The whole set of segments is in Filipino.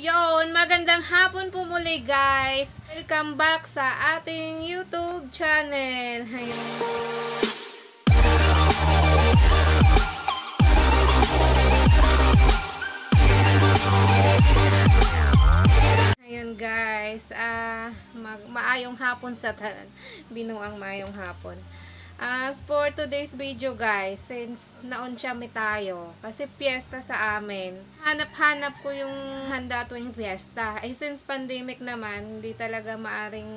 Yon, magandang hapon po muli guys. Welcome back sa ating YouTube channel. Ayun. Ayun guys, ah mag maayong hapon sa tanan. Binuang maayong hapon. As for today's video guys, since naon siya mi tayo, kasi piyesta sa amin, hanap-hanap ko yung handa tuwing piyesta. Eh since pandemic naman, hindi talaga maaring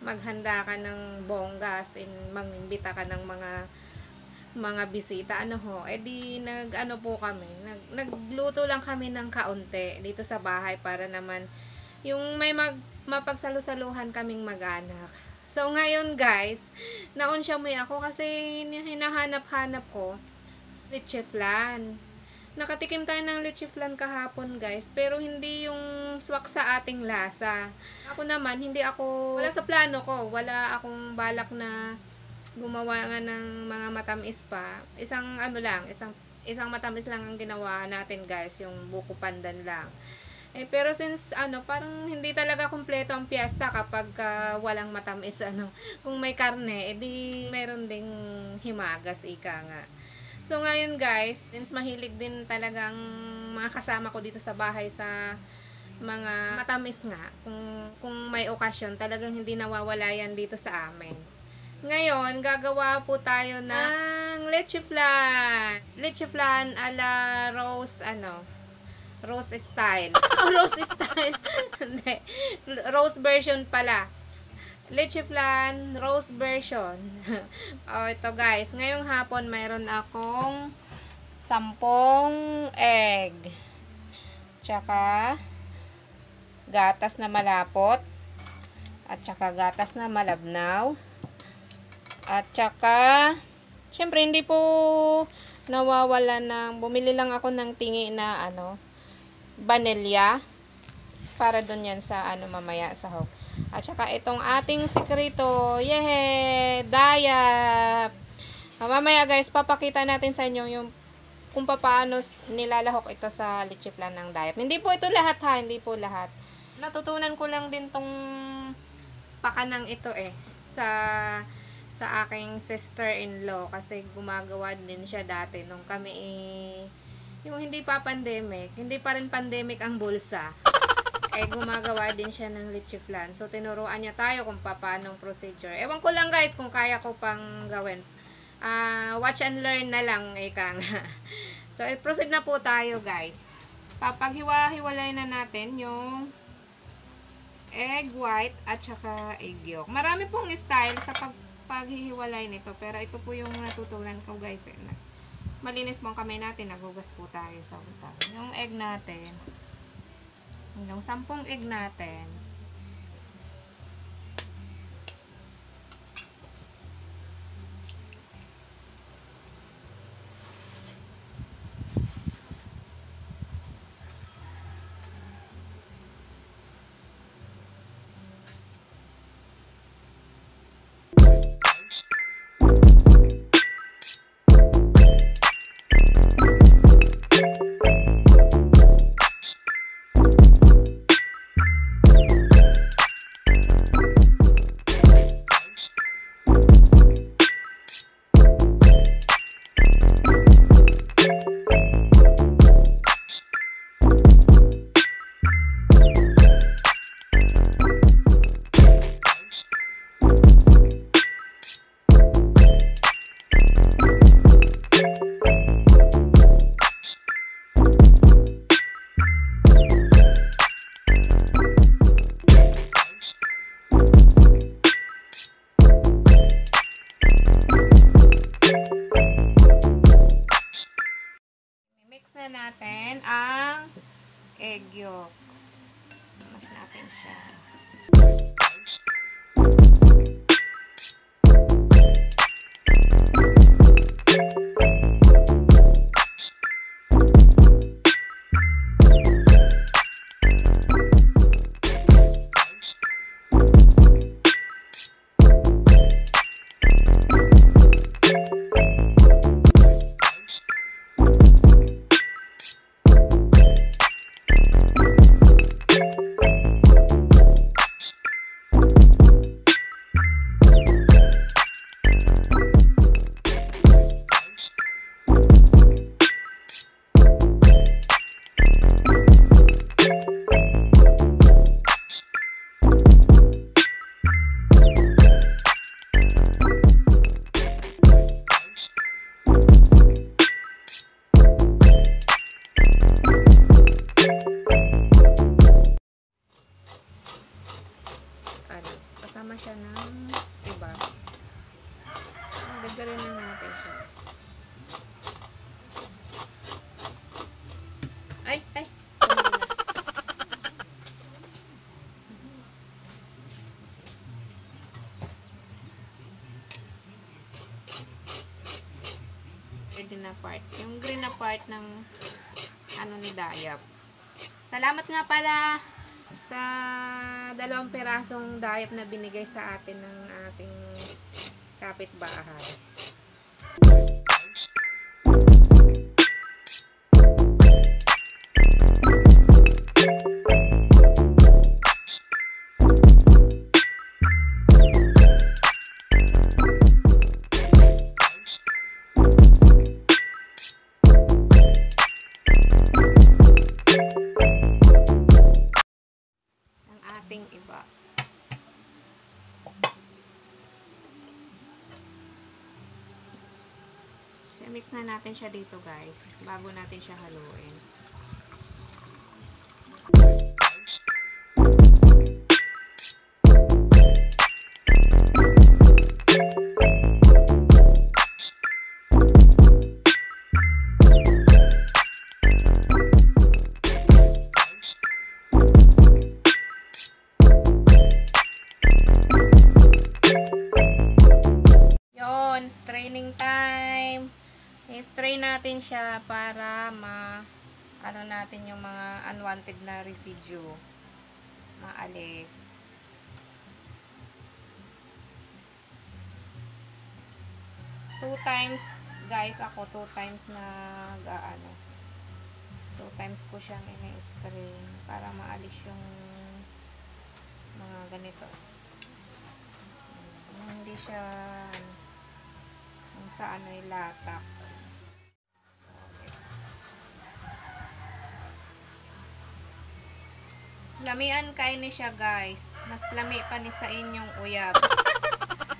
maghanda ka ng bonggas in mangimbita ka ng mga mga bisita ano ho eh di nag ano po kami nag, nagluto lang kami ng kaunti dito sa bahay para naman yung may mag mapagsalusaluhan kaming mag-anak So, ngayon guys, naon siya may ako kasi hinahanap-hanap ko leche flan. Nakatikim tayo ng leche flan kahapon guys, pero hindi yung swak sa ating lasa. Ako naman, hindi ako, wala sa plano ko, wala akong balak na gumawa nga ng mga matamis pa. Isang ano lang, isang isang matamis lang ang ginawa natin guys, yung buko pandan lang. Eh, pero since ano, parang hindi talaga kumpleto ang piyesta kapag uh, walang matamis ano. Kung may karne, edi meron ding himagas ika nga. So ngayon guys, since mahilig din talagang mga kasama ko dito sa bahay sa mga matamis nga, kung kung may okasyon, talagang hindi nawawala yan dito sa amin. Ngayon, gagawa po tayo ng leche flan. Leche flan ala rose ano, Rose style. oh, rose style. Hindi. rose version pala. Leche flan, rose version. oh, ito guys. Ngayong hapon, mayroon akong sampung egg. Tsaka, gatas na malapot. At tsaka gatas na malabnaw. At tsaka, syempre hindi po nawawala ng, bumili lang ako ng tingi na ano, vanilla para doon yan sa ano mamaya sa hog. At saka itong ating sekreto, yehe, dayap. Uh, mamaya guys, papakita natin sa inyo yung kung paano nilalahok ito sa leche plan ng dayap. Hindi po ito lahat ha, hindi po lahat. Natutunan ko lang din tong pakanang ito eh sa sa aking sister-in-law kasi gumagawa din siya dati nung kami eh, yung hindi pa pandemic, hindi pa rin pandemic ang bulsa, eh gumagawa din siya ng leche flan. So, tinuruan niya tayo kung paano procedure. Ewan ko lang guys kung kaya ko pang gawin. Uh, watch and learn na lang, ika nga. so, proceed na po tayo guys. Papaghiwa-hiwalay na natin yung egg white at saka egg yolk. Marami pong style sa pag paghihiwalay nito. Pero ito po yung natutunan ko guys. Eh, malinis po ang kamay natin, nagugas po tayo sa utang. Yung egg natin, yung sampung egg natin, egg yolk. Mas natin siya. Na part. Yung green na part ng ano ni Dayap. Salamat nga pala sa dalawang pirasong dayap na binigay sa atin ng ating kapitbahay. Mix na natin siya dito guys, bago natin siya haluin. I-strain natin siya para ma ano natin yung mga unwanted na residue. Maalis. Two times, guys, ako two times na ano two times ko siyang ini-strain para maalis yung mga ganito hindi siya ano, sa ano ilatak. So, Lamian kay ni siya guys. Mas lami pa ni sa inyong uyab.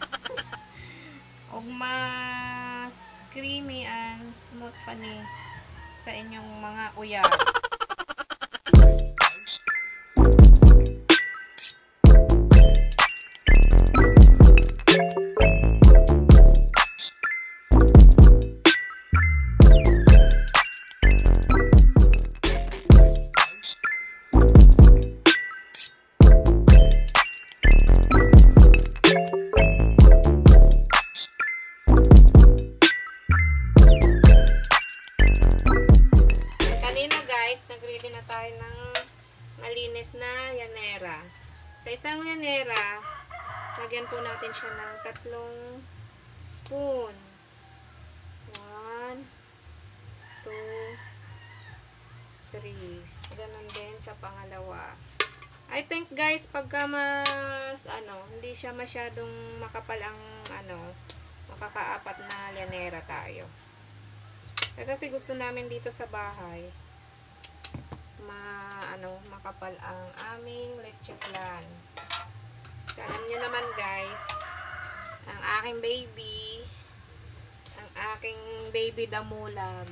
Og mas creamy and smooth pa ni sa inyong mga uyab. Isang yanera, lagyan po natin siya ng tatlong spoon. One, two, three. Ganon din sa pangalawa. I think guys, pagka mas, ano, hindi siya masyadong makapal ang, ano, makakaapat na yanera tayo. Kasi gusto namin dito sa bahay ma ano makapal ang aming leche flan. So alam niyo naman guys, ang aking baby, ang aking baby damulag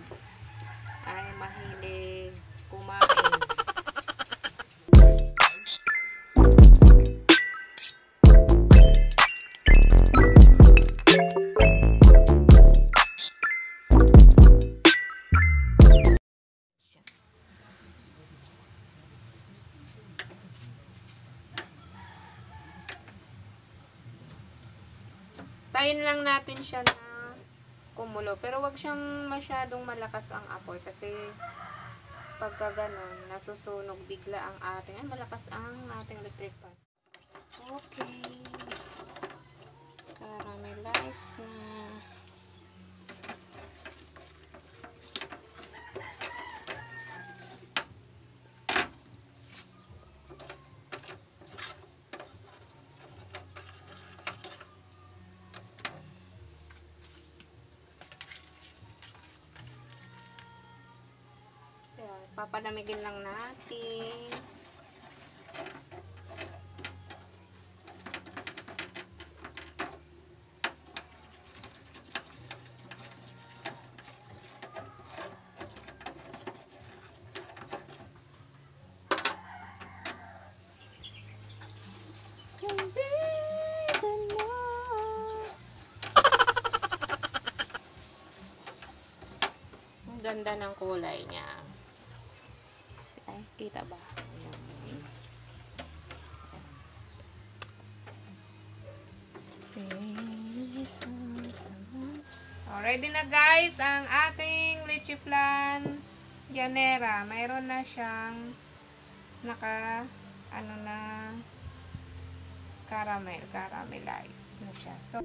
ay mahilig kumain. Lang natin siya na kumulo. Pero wag siyang masyadong malakas ang apoy kasi pagka ganun, nasusunog bigla ang ating, ay malakas ang ating electric fan. Okay. Caramelize na. Ayan, papanamigin lang natin. Ganda ng kulay niya. Ay, kita ba? Ayan. Alright ready na guys ang ating leche flan Yanera. Mayroon na siyang naka ano na caramel, caramelize na siya. So,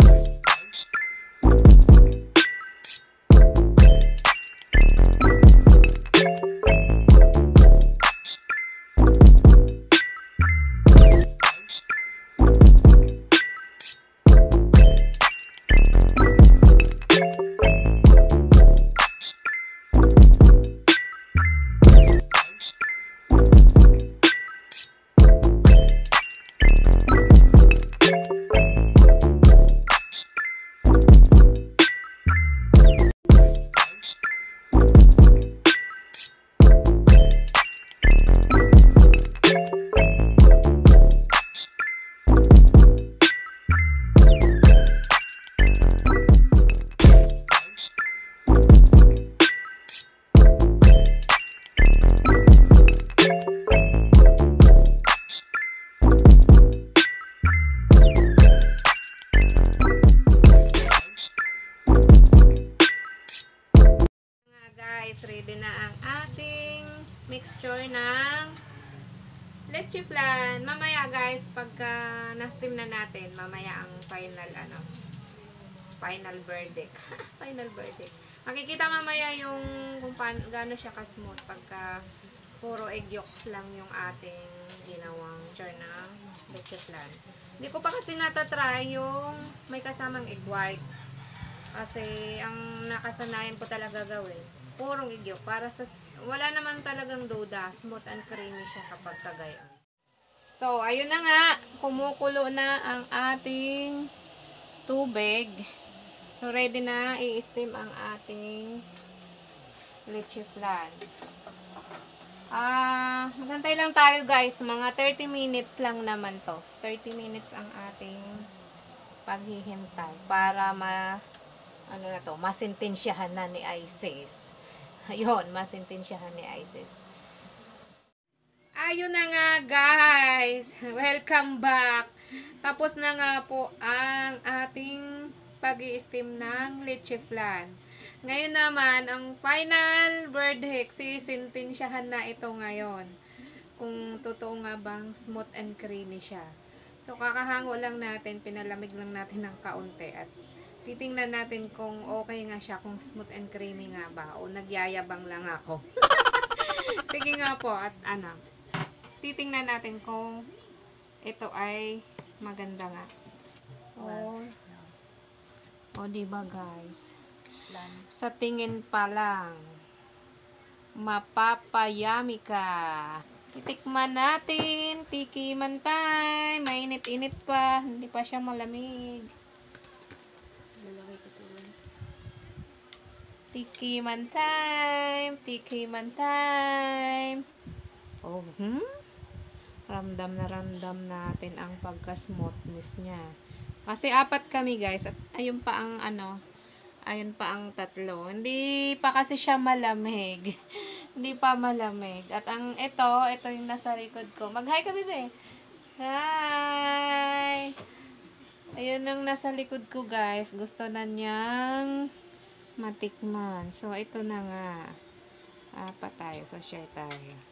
guys, pagka na-steam na natin, mamaya ang final ano, final verdict. final verdict. Makikita mamaya yung kung paano, gaano siya ka-smooth pagka puro egg yolks lang yung ating ginawang mixture ng leche flan. Hindi ko pa kasi natatry yung may kasamang egg white. Kasi ang nakasanayan ko talaga gawin, purong igyo. Para sa, wala naman talagang duda. Smooth and creamy siya kapag kagayon. So, ayun na nga. Kumukulo na ang ating tubig. So, ready na i-steam ang ating leche flan. Ah, magantay lang tayo guys. Mga 30 minutes lang naman to. 30 minutes ang ating paghihintay para ma ano na to, masintensyahan na ni ISIS. Ayun, masintensyahan ni ISIS. Ayun na nga guys. Welcome back. Tapos na nga po ang ating pag steam ng leche flan. Ngayon naman, ang final verdict, sisintensyahan na ito ngayon. Kung totoo nga bang smooth and creamy siya. So, kakahango lang natin, pinalamig lang natin ng kaunti at titingnan natin kung okay nga siya, kung smooth and creamy nga ba, o nagyayabang lang ako. Sige nga po, at ano, titingnan natin kung ito ay maganda nga. O, o diba guys? Sa tingin pa lang, mapapayami ka. Titikman natin, tikiman time, mainit-init pa, hindi pa siya malamig. Tikiman time, tikiman time. Oh, hmm? Ramdam na ramdam natin ang pagka-smoothness niya. Kasi apat kami guys, at ayun pa ang ano, ayun pa ang tatlo. Hindi pa kasi siya malamig. Hindi pa malamig. At ang ito, ito yung nasa likod ko. Mag-hi kami be. Hi! Ayun ang nasa likod ko guys. Gusto na niyang matikman. So, ito na nga. Apat tayo. So, share tayo.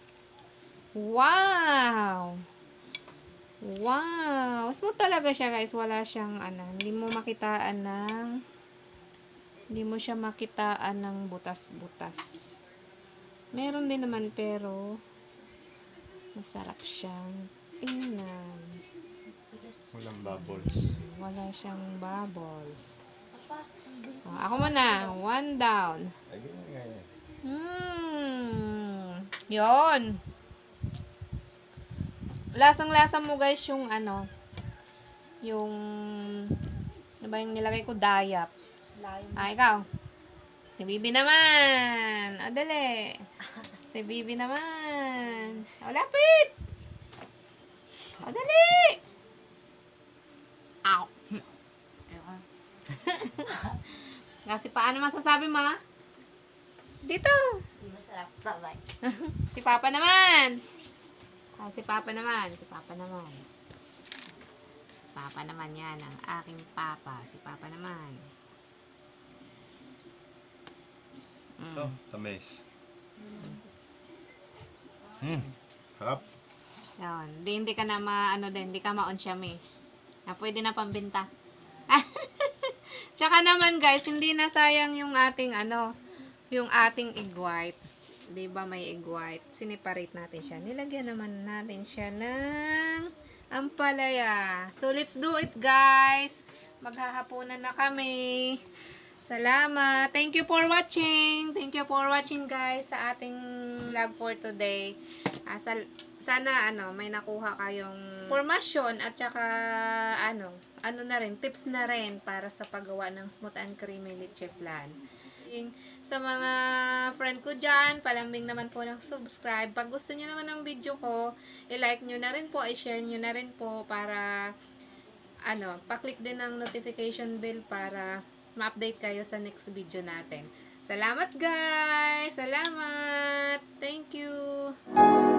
Wow! Wow! Smooth talaga siya guys. Wala siyang ano. Hindi mo makitaan ng hindi mo siya makitaan ng butas-butas. Meron din naman pero masarap siyang tingnan. Walang bubbles. Wala siyang bubbles. Oh, ako muna. One down. Hmm. Yon. Lasang-lasa mo guys yung ano, yung, ano ba yung nilagay ko? Dayap. Ah, ikaw. Si Bibi naman. O, dali. Si Bibi naman. O, lapit. O, dali. Ow. Kasi paano masasabi mo? ah? Dito. Masarap. Sabay. si Papa naman. Ah, si Papa naman. Si Papa naman. Papa naman yan. Ang aking Papa. Si Papa naman. Ito, tamis. Hmm. Harap. Yan. Di, hindi ka na ma, ano din, hindi ka ma-on siya, may. Na, pwede na pambinta. Tsaka naman, guys, hindi na sayang yung ating, ano, yung ating egg white. 'Di ba may egg white? Siniparate natin siya. Nilagyan naman natin siya ng ampalaya. So, let's do it, guys. Maghahaponan na kami. Salamat. Thank you for watching. Thank you for watching, guys, sa ating vlog for today. Sal- sana, ano, may nakuha kayong formasyon at saka, ano, ano na rin, tips na rin para sa paggawa ng smooth and creamy leche flan. Yung- Sa mga friend ko dyan, palambing naman po ng subscribe. Pag gusto nyo naman ng video ko, i-like nyo na rin po, i-share nyo na rin po para ano, pa-click din ng notification bell para ma-update kayo sa next video natin. Salamat guys! Salamat! Thank you!